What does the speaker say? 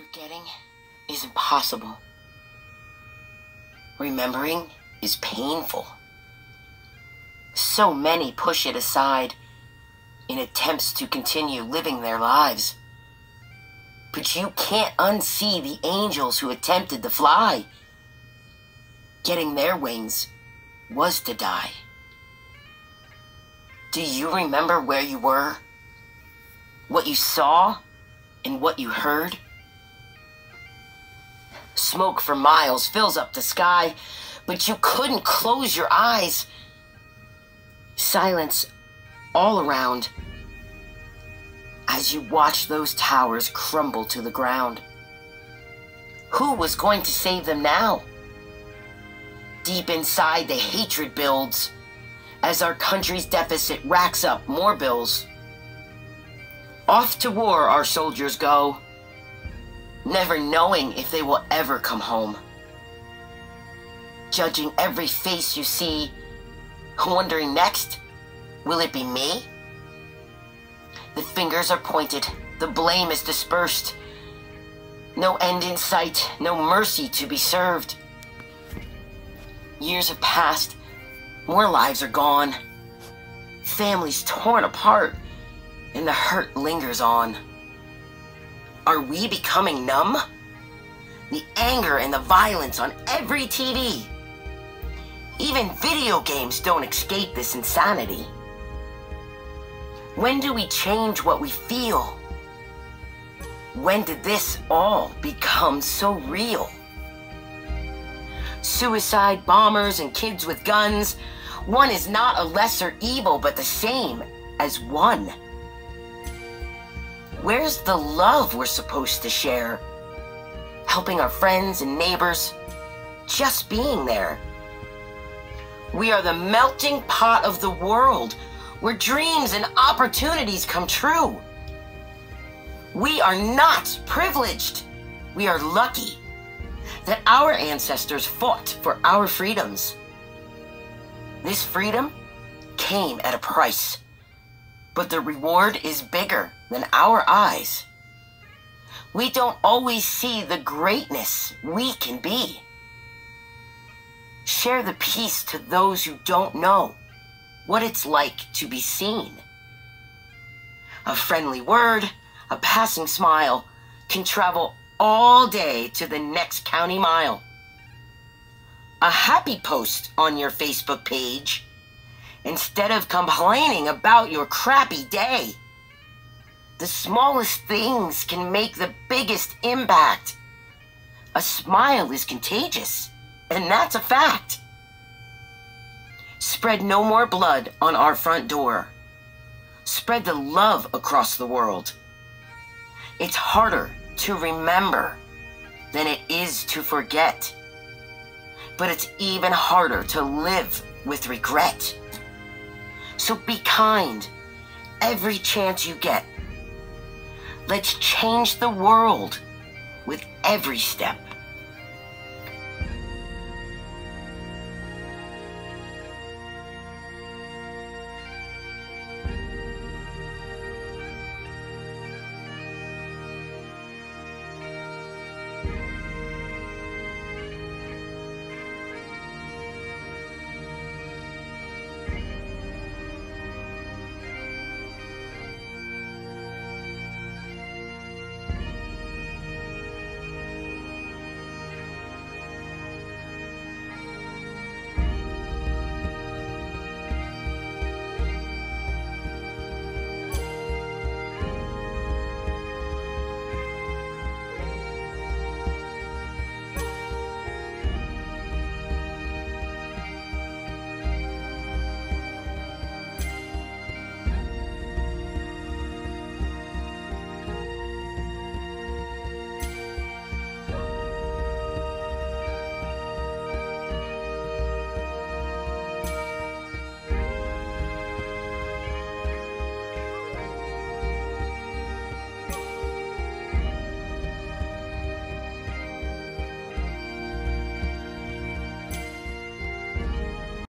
Forgetting is impossible. Remembering is painful. So many push it aside in attempts to continue living their lives. But you can't unsee the angels who attempted to fly. Getting their wings was to die. Do you remember where you were? What you saw and what you heard? Smoke for miles fills up the sky, but you couldn't close your eyes. Silence all around as you watch those towers crumble to the ground. Who was going to save them now? Deep inside, the hatred builds as our country's deficit racks up more bills. Off to war our soldiers go, never knowing if they will ever come home. Judging every face you see, wondering next, will it be me? The fingers are pointed, the blame is dispersed. No end in sight, no mercy to be served. Years have passed, more lives are gone. Families torn apart, and the hurt lingers on. Are we becoming numb? The anger and the violence on every TV. Even video games don't escape this insanity. When do we change what we feel? When did this all become so real? Suicide bombers and kids with guns. One is not a lesser evil, but the same as one. Where's the love we're supposed to share? Helping our friends and neighbors, just being there. We are the melting pot of the world where dreams and opportunities come true. We are not privileged. We are lucky that our ancestors fought for our freedoms. This freedom came at a price, but the reward is bigger than our eyes. We don't always see the greatness we can be. Share the peace to those who don't know what it's like to be seen. A friendly word, a passing smile can travel all day to the next county mile. A happy post on your Facebook page instead of complaining about your crappy day. The smallest things can make the biggest impact. A smile is contagious, and that's a fact. Spread no more blood on our front door. Spread the love across the world. It's harder to remember than it is to forget. But it's even harder to live with regret. So be kind every chance you get. Let's change the world with every step